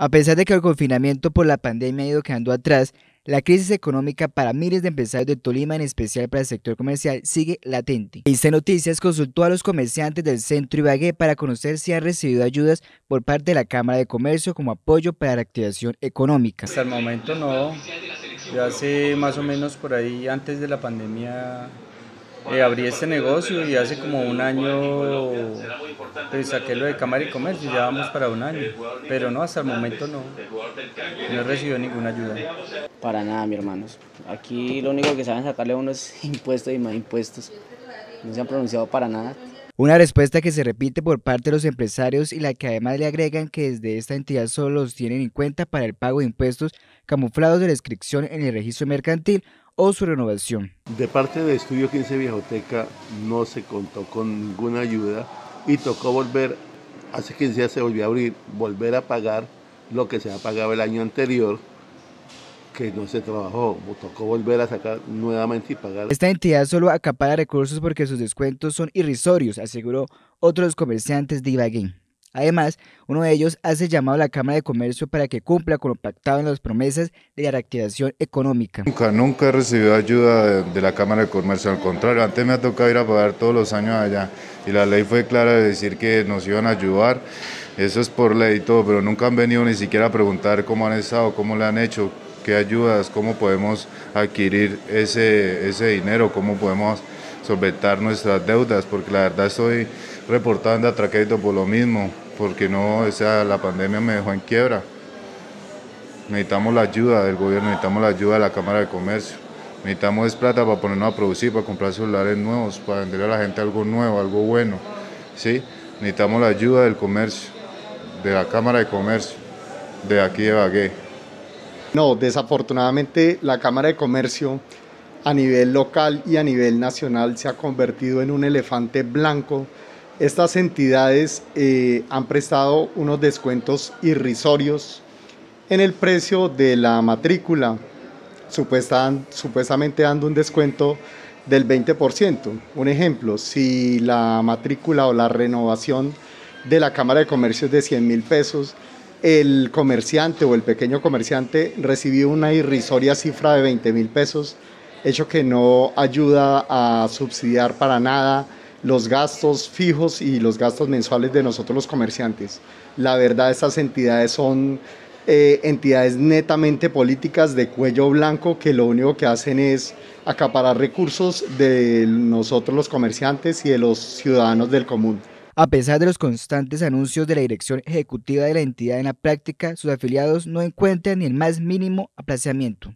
A pesar de que el confinamiento por la pandemia ha ido quedando atrás, la crisis económica para miles de empresarios de Tolima, en especial para el sector comercial, sigue latente. Iste Noticias consultó a los comerciantes del centro Ibagué para conocer si han recibido ayudas por parte de la Cámara de Comercio como apoyo para la activación económica. Hasta el momento no. Ya hace más o menos por ahí, antes de la pandemia, eh, abrí este negocio y hace como un año pues, saqué lo de Cámara y Comercio, ya vamos para un año, pero no, hasta el momento no, no he recibido ninguna ayuda. Para nada, mi hermanos. Aquí lo único que saben sacarle a uno es impuestos y más impuestos. No se han pronunciado para nada. Una respuesta que se repite por parte de los empresarios y la que además le agregan que desde esta entidad solo los tienen en cuenta para el pago de impuestos camuflados de la inscripción en el registro mercantil o su renovación. De parte de Estudio 15 Viejoteca no se contó con ninguna ayuda y tocó volver, hace 15 días se volvió a abrir, volver a pagar lo que se ha pagado el año anterior que no se trabajó, tocó volver a sacar nuevamente y pagar. Esta entidad solo acapara recursos porque sus descuentos son irrisorios, aseguró otros comerciantes de Ibagué. Además, uno de ellos hace llamado a la Cámara de Comercio para que cumpla con lo pactado en las promesas de la reactivación económica. Nunca, nunca he recibido ayuda de, la Cámara de Comercio, al contrario, antes me ha tocado ir a pagar todos los años allá y la ley fue clara de decir que nos iban a ayudar, eso es por ley y todo, pero nunca han venido ni siquiera a preguntar cómo han estado, cómo le han hecho, qué ayudas, cómo podemos adquirir ese, ese dinero, cómo podemos solventar nuestras deudas, porque la verdad estoy reportando a crédito por lo mismo, porque no, esa, la pandemia me dejó en quiebra. Necesitamos la ayuda del gobierno, necesitamos la ayuda de la Cámara de Comercio. Necesitamos plata para ponernos a producir, para comprar celulares nuevos, para vender a la gente algo nuevo, algo bueno. ¿sí? Necesitamos la ayuda del comercio, de la Cámara de Comercio, de aquí de Bagué. No, desafortunadamente la Cámara de Comercio a nivel local y a nivel nacional se ha convertido en un elefante blanco estas entidades eh, han prestado unos descuentos irrisorios en el precio de la matrícula, supuestamente dando un descuento del 20%. Un ejemplo, si la matrícula o la renovación de la Cámara de Comercio es de 100 mil pesos, el comerciante o el pequeño comerciante recibió una irrisoria cifra de 20 mil pesos, hecho que no ayuda a subsidiar para nada los gastos fijos y los gastos mensuales de nosotros los comerciantes. La verdad, estas entidades son eh, entidades netamente políticas de cuello blanco que lo único que hacen es acaparar recursos de nosotros los comerciantes y de los ciudadanos del común. A pesar de los constantes anuncios de la dirección ejecutiva de la entidad en la práctica, sus afiliados no encuentran ni el más mínimo aplazamiento.